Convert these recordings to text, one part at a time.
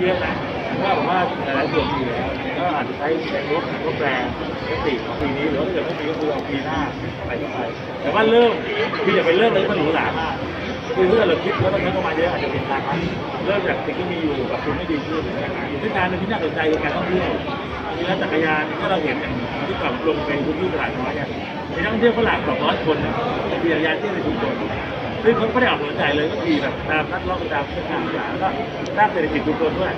เยอะนะว่าผมว่าหลายส่วนมีแล้วก็อาจจะใช้ใช้รถรถแรงรถติดของปีนี้หรือว่าถ้าเกิดไม่มีก็คือเอาปีหน้าไปเข้าไป แต่ว่าเริ่มคืออย่าไปเริ่มเลยมันหรูหรามากคือถ้าเราคิดว่าต้องใช้ประมาณเยอะอาจจะเป็นทางนั้นเริ่มจากสิ่งที่มีอยู่กับคุณไม่ดีขึ้นที่การหนึ่งที่น่าสนใจคือการท่องเที่ยวมีร้านจักรยานที่เราเห็นอย่างที่กลับลงไปพื้นที่ตลาดน้อยเนี่ยมีนักท่องเที่ยวฝรั่งสองร้อยคนขี่จักรยานที่ในชุมชน ซึ่งเขาไม่ได้ออกสนใจเลยก็ขี่แบบตามนัดเลาะไปตามเส้นทางต่างๆก็สร้างเศรษฐกิจชุมชนด้วย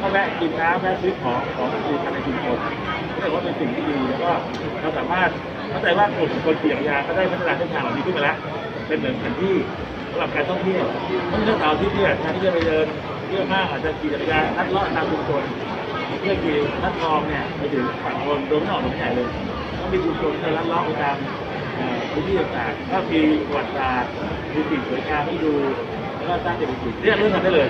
ก็แวะกินน้ำแวะซื้อของของกินกันในชุมชนเรียกว่าเป็นสิ่งที่ดีแล้วก็เราสามารถเข้าใจว่ากลุ่มคนขี่จักรยาก็ได้พัฒนาเส้นทางเหล่านี้ขึ้นมาแล้วเป็นเหมือนแผนที่สำหรับการท่องเที่ยวเพราะฉะนั้นเสาร์อาที่เนี่ยแทนที่จะไปเดินเยอะมากอาจจะขี่จักรยานนัดเลาะตามชุมชนเพื่อขี่นัดคลองเนี่ยไปถึงฝั่งคนโดยไม่ต้ออกถนนใหญ่เลยต้องมีชุมชนที่ลัดเลาะไปตาม พื้นที่ต่างๆก็มีประวัติศาสตร์มีสิ่งสวยงามให้ดูแล้วก็สร้างเศรษฐกิจเรียกเรื่องทำได้เลย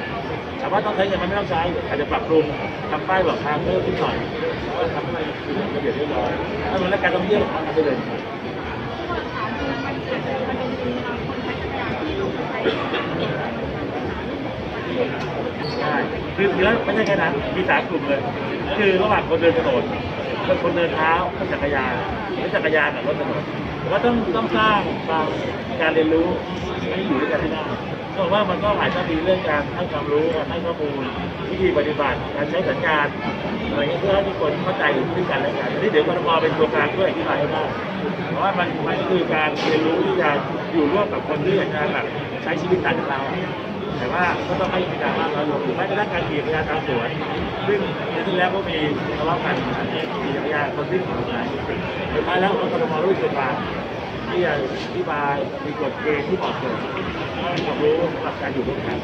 แต่ว่าต้องใช้เงินมันไม่ต้องใช้อาจจะปรับปรุงทำป้ายบอกทางเพิ่มขึ้นหน่อยแล้วก็ทำให้มันระเบียบเรียบร้อยถ้ามันและการท่องเที่ยวทำได้เลยใช่คือคือแล้ไม่ใช่แค่นั้นมีสามกลุ่มเลย คือระหว่างคนเดินถนนคนเดินเท้ากับจักรยานหรือจักรยานกับรถถนน ผมว่าต้องต้องสร้างบางการเรียนรู้ให้อยู่ด้วยกันให้ได้ก็ว่ามันก็อาจจะมีเรื่องการให้ความรู้การให้ข้อมูลวิธีปฏิบัติการใช้สัญญาณอะไรเงี้ยเพื่อให้ทุกคนเข้าใจด้วยกันและกันทีนี้เดี๋ยวกรทมเป็นตัวกลางด้วยอธิบายให้ได้เพราะว่ามันมันก็คือการเรียนรู้ที่จะอยู่ร่วมกับคนที่อยากจะแบบใช้ชีวิตต่างจากเรา แต่ว่าก็ต้องให้มีการมานเราอยู่หรือไม่ก็ได้การขี่จักรยานตามสวน ซึ่งในที่แล้วก็มีทะเลาะกันขี่มียานคนที่ของไหนสุดท้ายแล้วเรากรทมรู้สึกว่าที่จะอธิบายมีกฎเกณฑ์ที่เหมาะสมต้องรู้หลักการอยู่ร่วมกัน